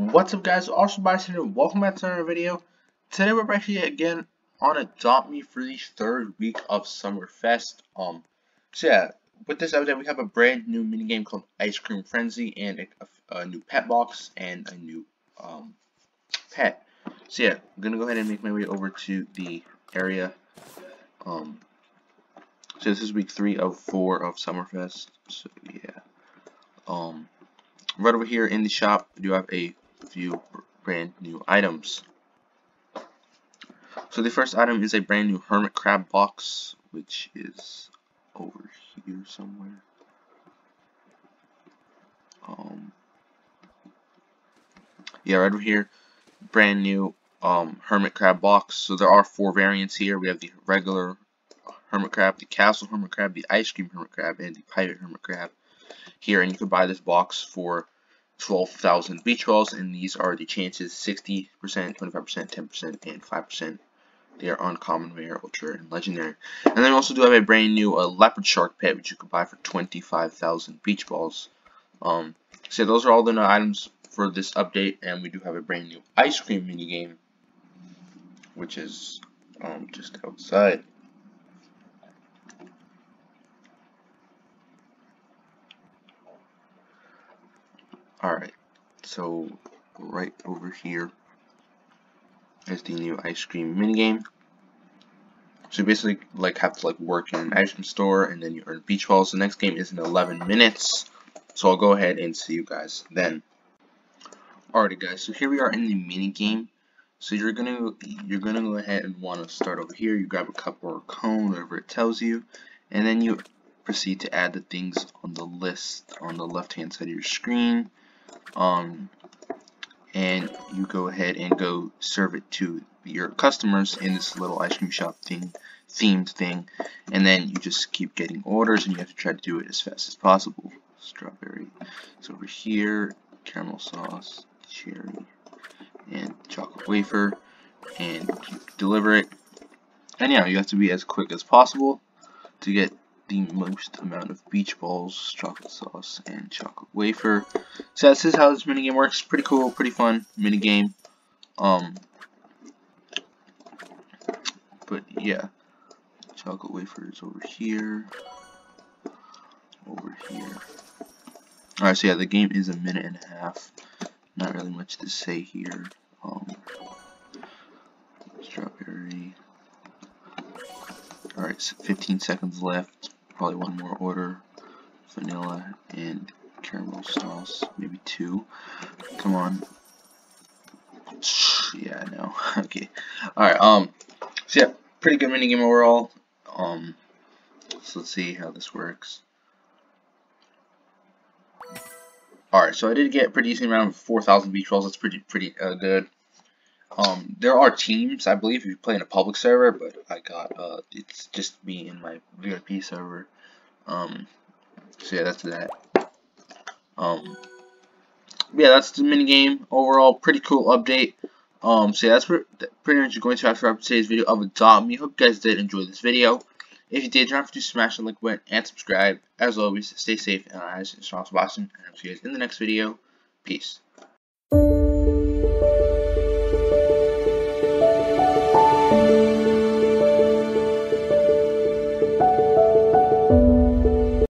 What's up guys, Awesome Bison here, welcome back to another video. Today we're back here again on Adopt Me for the third week of Summerfest. Um, so yeah, with this update we have a brand new minigame called Ice Cream Frenzy and a, a, new pet box and a new um, pet. So yeah, I'm gonna go ahead and make my way over to the area. Um, so this is week three of four of Summerfest. So yeah, um, right over here in the shop, we do have a few brand new items. So the first item is a brand new hermit crab box, which is over here somewhere. Um, yeah, right over here, brand new um, hermit crab box. So there are four variants here. We have the regular hermit crab, the castle hermit crab, the ice cream hermit crab, and the pirate hermit crab here. And you can buy this box for 12,000 beach balls, and these are the chances 60%, 25%, 10%, and 5%. They are uncommon, rare, ultra, and legendary. And then we also do have a brand new uh, leopard shark pet, which you can buy for 25,000 beach balls. Um, so those are all the items for this update, and we do have a brand new ice cream mini game, which is um, just outside. Alright, so right over here is the new ice cream minigame. So you basically like have to like work in an ice cream store and then you earn beach balls. The next game is in 11 minutes. So I'll go ahead and see you guys then. Alrighty guys, so here we are in the mini game. So you're gonna you're gonna go ahead and want to start over here. You grab a cup or a cone, whatever it tells you, and then you proceed to add the things on the list on the left hand side of your screen um, and you go ahead and go serve it to your customers in this little ice cream shop thing themed thing. And then you just keep getting orders and you have to try to do it as fast as possible. Strawberry. So over here caramel sauce cherry and chocolate wafer. And deliver it. And yeah you have to be as quick as possible to get the most amount of beach balls, chocolate sauce, and chocolate wafer. So this is how this minigame works. Pretty cool, pretty fun minigame. Um, but yeah, chocolate wafer is over here, over here. Alright, so yeah, the game is a minute and a half. Not really much to say here. Um, strawberry. Alright, so 15 seconds left probably one more order. Vanilla and caramel sauce. Maybe two. Come on. Yeah no okay. Alright um so yeah pretty good minigame overall. Um so let's see how this works. Alright so I did get a pretty decent amount of 4,000 beach balls that's pretty pretty uh, good um, there are teams, I believe, if you play in a public server, but I got, uh, it's just me in my VIP server. Um, so yeah, that's that. Um, yeah, that's the mini game. Overall, pretty cool update. Um, so yeah, that's pretty much going to have for today's video of Adopt Me. Hope you guys did enjoy this video. If you did, don't forget to smash the like button and subscribe. As always, stay safe and I am Boston, and I'll see you guys in the next video. Peace.